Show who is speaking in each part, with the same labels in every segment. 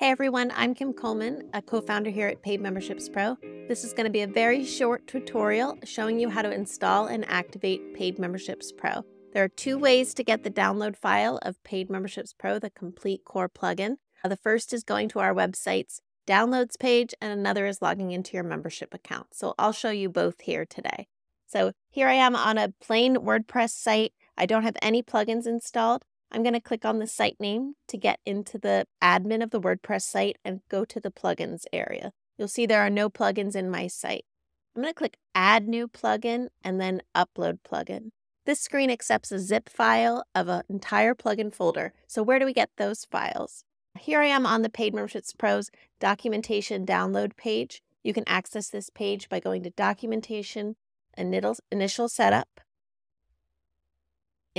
Speaker 1: Hey everyone, I'm Kim Coleman, a co founder here at Paid Memberships Pro. This is going to be a very short tutorial showing you how to install and activate Paid Memberships Pro. There are two ways to get the download file of Paid Memberships Pro, the complete core plugin. Uh, the first is going to our website's downloads page, and another is logging into your membership account. So I'll show you both here today. So here I am on a plain WordPress site. I don't have any plugins installed. I'm going to click on the site name to get into the admin of the WordPress site and go to the plugins area. You'll see there are no plugins in my site. I'm going to click add new plugin and then upload plugin. This screen accepts a zip file of an entire plugin folder. So where do we get those files? Here I am on the Paid Memberships Pros documentation download page. You can access this page by going to documentation, initial setup,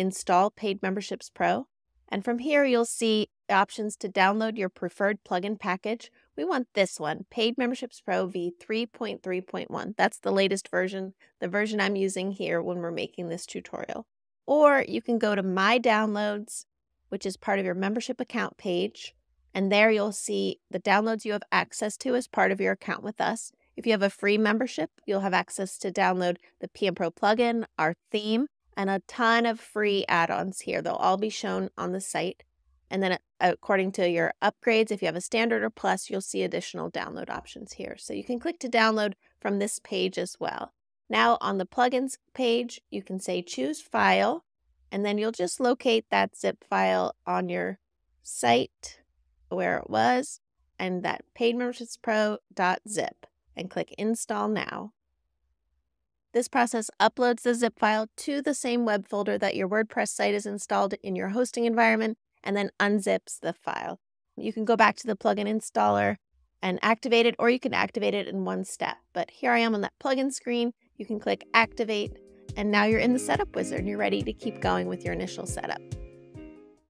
Speaker 1: install Paid Memberships Pro. And from here, you'll see options to download your preferred plugin package. We want this one, Paid Memberships Pro v3.3.1. That's the latest version, the version I'm using here when we're making this tutorial. Or you can go to My Downloads, which is part of your membership account page. And there you'll see the downloads you have access to as part of your account with us. If you have a free membership, you'll have access to download the PM Pro plugin, our theme, and a ton of free add ons here. They'll all be shown on the site. And then, uh, according to your upgrades, if you have a standard or plus, you'll see additional download options here. So you can click to download from this page as well. Now, on the plugins page, you can say choose file, and then you'll just locate that zip file on your site where it was and that paidmembershipspro.zip and click install now. This process uploads the zip file to the same web folder that your WordPress site is installed in your hosting environment and then unzips the file. You can go back to the plugin installer and activate it, or you can activate it in one step. But here I am on that plugin screen. You can click activate, and now you're in the setup wizard and you're ready to keep going with your initial setup.